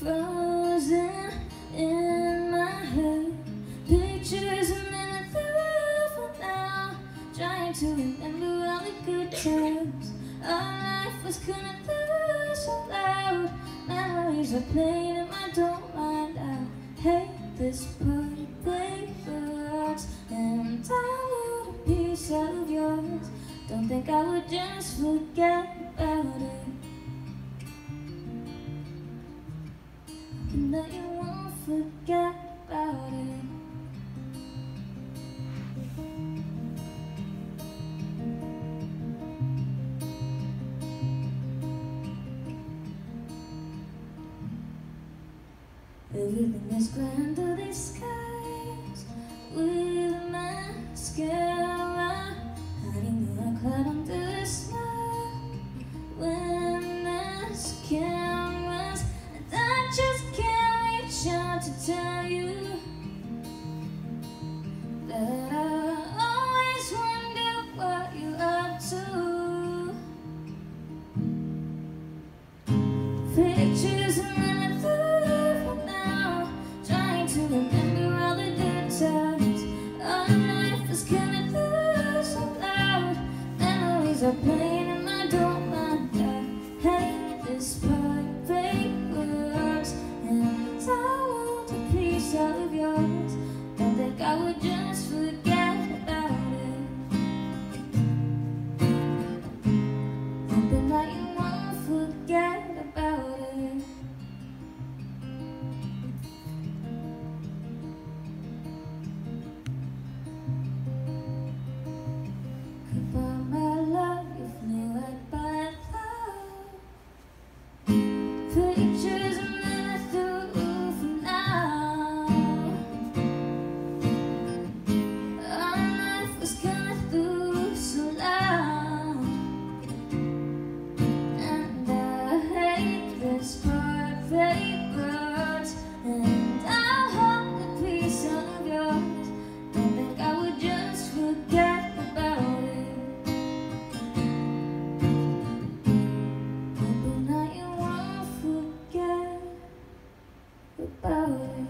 frozen in my head. Pictures now, trying to remember all the good times. Our life was coming through so loud. Memories are playing in my don't mind. I hate this part they rocks and download a piece of yours. Don't think I would just forget about it. And that you won't forget about it. Everything is grand under the skies to tell you that I always wonder what you're up to. Pictures a minute through for now, trying to remember all the good times. Our life is coming through so loud, memories are playing. Of yours. Don't think I would just forget. about it